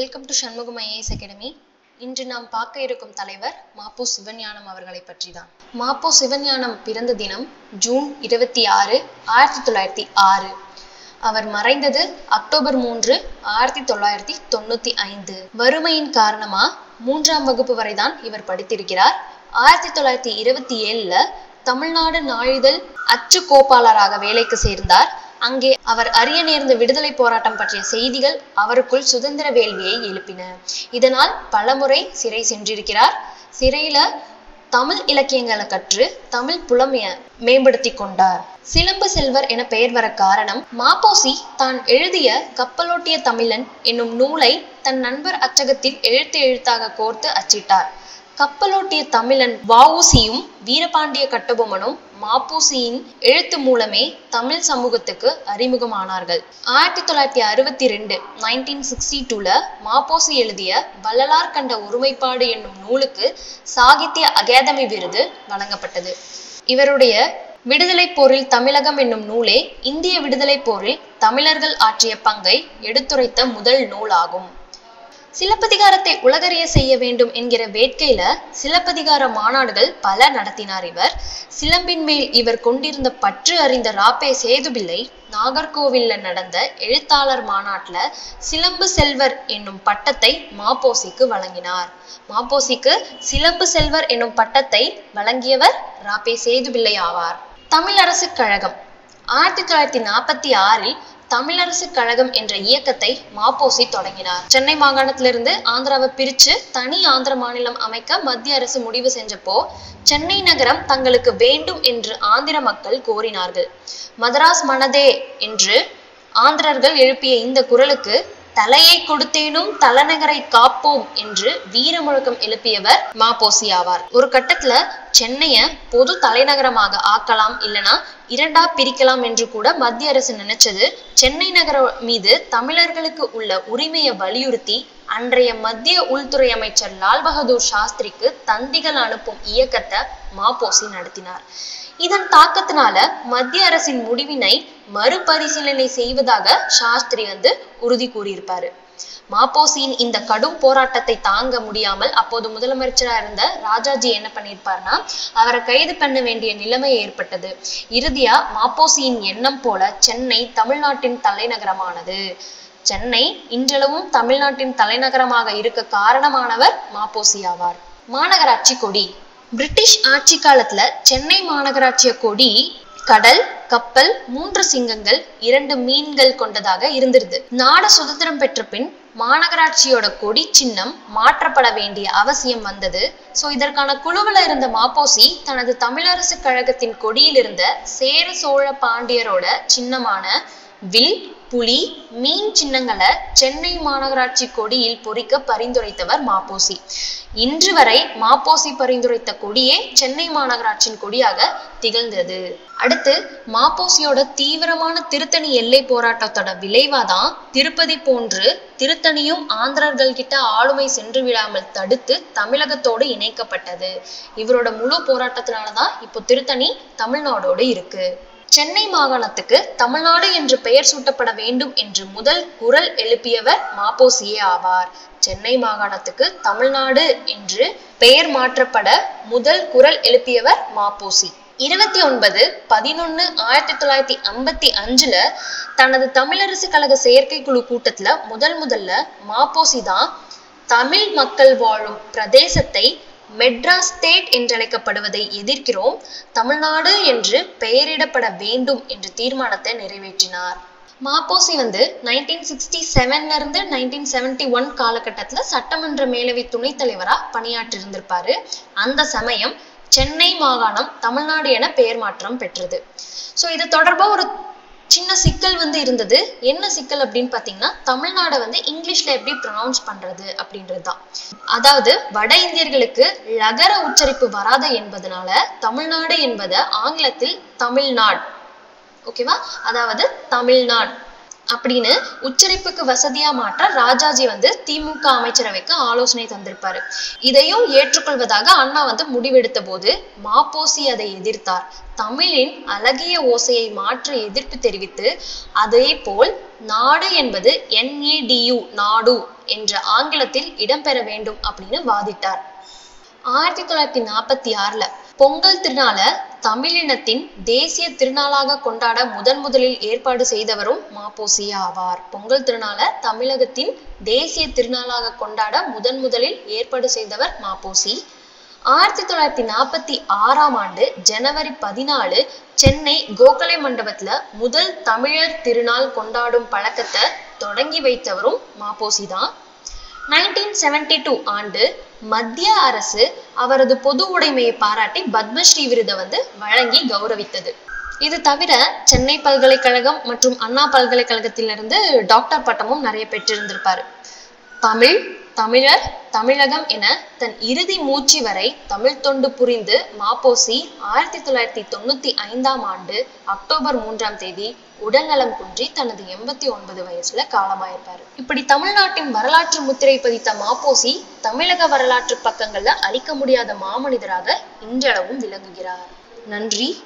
Welcome to Shanmugam IAS academy இன்று நாம் பார்க்க இருக்கும் தலைவர் மாப்போ சிவஞானம் அவர்களை பற்றி தான் மாப்போ சிவஞானம் பிறந்த தினம் ஜூன் இருபத்தி ஆறு ஆயிரத்தி தொள்ளாயிரத்தி ஆறு. அவர் மறைந்தது அக்டோபர் மூன்று ஆயிரத்தி தொள்ளாயிரத்தி தொண்ணூத்தி ஐந்து. வறுமையின் காரணமா? மூன்றாம் வகுப்பு வரைதான் இவர் படித்திருக்கிறார். ஆயிரத்தி தொள்ளாயிரத்தி இருபத்தி ஏழுல தமிழ்நாடு நாளிதழ் அச்சு கோப்பாளராக வேலைக்கு சேர்ந்தார். அங்கே அவர் அறிய நேர்ந்த விடுதலை போராட்டம் பற்றிய செய்திகள் அவருக்குள் சுதந்திர வேள்வியை எழுப்பின. இதனால் பலமுறை சிறை சென்றிருக்கிறார். சிறையில தமிழ் இலக்கியங்களை கற்று தமிழ் புலமைய மேம்படுத்தி கொண்டார். சிலம்பு செல்வர் என பெயர் வர காரணம் மாப்போசி தான் எழுதிய கப்பலோட்டிய தமிழன் என்னும் நூலை தன் நண்பர் அச்சகத்தில் எழுத்து எழுத்தாக கோர்த்து அச்சிட்டார். கப்பலோட்டிய தமிழன் வஉசியும் வீரபாண்டிய கட்டபொம்மனும் மாப்பூசியின் எழுத்து மூலமே தமிழ் சமூகத்துக்கு அறிமுகமானார்கள். ஆயிரத்தி தொள்ளாயிரத்தி அறுபத்தி ரெண்டு நைன்டீன் சிக்ஸ்டி டூல மாப்போசி எழுதிய வள்ளலார் கண்ட ஒருமைப்பாடு என்னும் நூலுக்கு சாகித்ய அகாதமி விருது வழங்கப்பட்டது. இவருடைய விடுதலை போரில் தமிழகம் என்னும் நூலே இந்திய விடுதலை போரில் தமிழர்கள் ஆற்றிய பங்கை எடுத்துரைத்த முதல் நூலாகும். சிலப்பதிகாரத்தை உலகறிய செய்ய வேண்டும் என்கிற வேட்கையில சிலப்பதிகார மாநாடுகள் பல நடத்தினார் இவர். சிலம்பின் மேல் இவர் கொண்டிருந்த பற்று அறிந்த ராப்பே சேதுபிள்ளை நாகர்கோவில்ல நடந்த எழுத்தாளர் மாநாட்டுல சிலம்பு செல்வர் என்னும் பட்டத்தை மாப்போசிக்கு வழங்கினார். மாப்போசிக்கு சிலம்பு செல்வர் என்னும் பட்டத்தை வழங்கியவர் ராப்பே சேதுபிள்ளை ஆவார். தமிழரசு கழகம். ஆயிரத்தி தொள்ளாயிரத்தி நாற்பத்தி ஆறில் தமிழரசு கழகம் என்ற இயக்கத்தை மாப்போசி தொடங்கினார். சென்னை மாகாணத்திலிருந்து ஆந்திராவை பிரிச்சு தனி ஆந்திர மாநிலம் அமைக்க மத்திய அரசு முடிவு செஞ்சப்போ சென்னை நகரம் தங்களுக்கு வேண்டும் என்று ஆந்திர மக்கள் கோரினார்கள். மதராஸ் மனதே என்று ஆந்திரர்கள் எழுப்பிய இந்த குரலுக்கு தலையை கொடுத்தேனும் தலைநகரை காப்போம் என்று வீர முழக்கம் எழுப்பியவர் மாபோசி ஆவார். ஒரு கட்டத்துல சென்னைய பொது தலைநகரமாக ஆக்கலாம் இல்லனா இரண்டா பிரிக்கலாம் என்று கூட மத்திய அரசு நினைச்சது. சென்னை நகரம் மீது தமிழர்களுக்கு உள்ள உரிமையை வலியுறுத்தி அன்றைய மத்திய உள்துறை அமைச்சர் லால் பகதூர் சாஸ்திரிக்கு தந்திகள் அனுப்பும் இயக்கத்தை மாபோசி நடத்தினார். இதன் தாக்கத்தினால மத்திய அரசின் முடிவினை மறுபரிசீலனை செய்வதாக சாஸ்திரி வந்து உறுதி கூறியிருப்பாரு. மாப்போசியின் இந்த கடும் போராட்டத்தை தாங்க முடியாமல் அப்போது முதலமைச்சரா இருந்த ராஜாஜி என்ன பண்ணியிருப்பார்னா அவரை கைது பண்ண வேண்டிய நிலைமை ஏற்பட்டது. இறுதியா மாப்போசியின் எண்ணம் போல சென்னை தமிழ்நாட்டின் தலைநகரமானது. சென்னை இன்றளவும் தமிழ்நாட்டின் தலைநகரமாக இருக்க காரணமானவர் மாப்போசி ஆவார். மாநகராட்சி கொடி. பிரிட்டிஷ் ஆட்சி காலத்துல சென்னை மாநகராட்சிய கொடி கடல் கப்பல் மூன்று சிங்கங்கள் இரண்டு மீன்கள் கொண்டதாக இருந்திருது. நாடு சுதந்திரம் பெற்ற பின் மாநகராட்சியோட கொடி சின்னம் மாற்றப்பட வேண்டிய அவசியம் வந்தது. சோ இதற்கான குழுவில் இருந்த மாப்போசி தனது தமிழரசு கழகத்தின் கொடியில் இருந்த சேர சோழ பாண்டியரோட சின்னமான வில் புலி மீன் சின்னங்களை சென்னை மாநகராட்சி கொடியில் பொறிக்க பரிந்துரைத்தவர் மாப்போசி. இன்று வரை மாப்போசி பரிந்துரைத்த கொடியே சென்னை மாநகராட்சியின் கொடியாக திகழ்ந்தது. அடுத்து மாப்போசியோட தீவிரமான திருத்தணி எல்லை போராட்டத்தோட விளைவாதான் திருப்பதி போன்று திருத்தணியும் ஆந்திரர்கள் கிட்ட ஆளுமை சென்று விடாமல் தடுத்து தமிழகத்தோடு இணைக்கப்பட்டது. இவரோட முழு போராட்டத்தினாலதான் இப்போ திருத்தணி தமிழ்நாடோடு இருக்கு. சென்னை மாகாணத்துக்கு தமிழ்நாடு என்று பெயர் சூட்டப்பட வேண்டும் என்று முதல் குரல் எழுப்பியவர் மாப்போசியே ஆவார். சென்னை மாகாணத்துக்கு தமிழ்நாடு என்று பெயர் மாற்றப்பட முதல் குரல் எழுப்பியவர் மாப்போசி இருபத்தி ஒன்பது பதினொன்னு ஆயிரத்தி தொள்ளாயிரத்தி ஐம்பத்தி அஞ்சுல தனது தமிழரசு கழக செயற்கைக்குழு கூட்டத்துல முதல் முதல்ல மாப்போசி தான் தமிழ் மக்கள் வாழும் பிரதேசத்தை மெட்ராஸ் ஸ்டேட் என்றழைக்கப்படுவதை எதிர்க்கிறோம் தமிழ்நாடு என்று பெயரிடப்பட வேண்டும் என்ற தீர்மானத்தை நிறைவேற்றினார். மாப்போசி வந்து நைன்டீன் சிக்ஸ்டி செவன்ல இருந்து நைன்டீன் செவன்டி ஒன் காலகட்டத்துல சட்டமன்ற மேலவை துணைத் தலைவரா பணியாற்றி இருந்திருப்பாரு அந்த சமயம் சென்னை மாகாணம் தமிழ்நாடு என பெயர் மாற்றம் பெற்றது. ஸோ இது தொடர்பா ஒரு சின்ன சிக்கல் வந்து இருந்தது. என்ன சிக்கல் அப்படின்னு பார்த்தீங்கன்னா தமிழ்நாடை வந்து இங்கிலீஷில் எப்படி ப்ரொனவுன்ஸ் பண்ணுறது அப்படின்றது தான் அதாவது வட இந்தியர்களுக்கு லகர உச்சரிப்பு வராத என்பதனால தமிழ்நாடு என்பதை ஆங்கிலத்தில் தமிழ்நாடு. ஓகேவா அதாவது தமிழ்நாடு. அப்படின்னு உச்சரிப்புக்கு வசதியா மாற்ற ராஜாஜி வந்து திமுக அமைச்சரவைக்கு ஆலோசனை தந்திருப்பாரு. இதையும் ஏற்றுக்கொள்வதாக அண்ணா வந்து முடிவெடுத்த போது மாப்போசி அதை எதிர்த்தார். தமிழின் அழகிய ஓசையை மாற்ற எதிர்ப்பு தெரிவித்து அதே போல் நாடு என்பது என்ஏடியு நாடு என்ற ஆங்கிலத்தில் இடம்பெற வேண்டும் அப்படின்னு வாதிட்டார். ஆயிரத்தி தொள்ளாயிரத்தி நாற்பத்தி ஆறுல பொங்கல் திருநாளை தமிழினத்தின் தேசிய திருநாளாக கொண்டாட முதன் முதலில் ஏற்பாடு செய்தவரும் மாப்போசியே ஆவார். பொங்கல் திருநாளை தமிழகத்தின் தேசிய திருநாளாக கொண்டாட முதன் முதலில் ஏற்பாடு செய்தவர் மாப்போசி ஆயிரத்தி தொள்ளாயிரத்தி நாற்பத்தி ஆறாம் ஆண்டு ஜனவரி பதினாலு சென்னை கோகலை மண்டபத்துல முதல் தமிழர் திருநாள் கொண்டாடும் பழக்கத்தை தொடங்கி வைத்தவரும் மாப்போசி தான். நைன்டீன் செவன்டி டூ ஆண்டு மத்திய அரசு அவரது பொது உடைமையை பாராட்டி பத்மஸ்ரீ விருதை வந்து வழங்கி கௌரவித்தது. இது தவிர சென்னை பல்கலைக்கழகம் மற்றும் அண்ணா பல்கலைக்கழகத்திலிருந்து டாக்டர் பட்டமும் நிறைய பெற்றிருந்திருப்பாரு. தமிழ் தமிழர் தமிழகம் என தன் இறுதி மூச்சு வரை தமிழ் தொண்டு புரிந்து மாப்போசி ஆயிரத்தி தொள்ளாயிரத்தி தொண்ணூத்தி ஐந்தாம் ஆண்டு அக்டோபர் மூன்றாம் தேதி உடல்நலம் குன்றி தனது எண்பத்தி ஒன்பது வயசுல காலமாயிருப்பாரு. இப்படி தமிழ்நாட்டின் வரலாற்று முத்திரை பதித்த மாப்போசி தமிழக வரலாற்று பக்கங்கள்ல அழிக்க முடியாத மாமனிதராக இன்றளவும் விளங்குகிறார். நன்றி.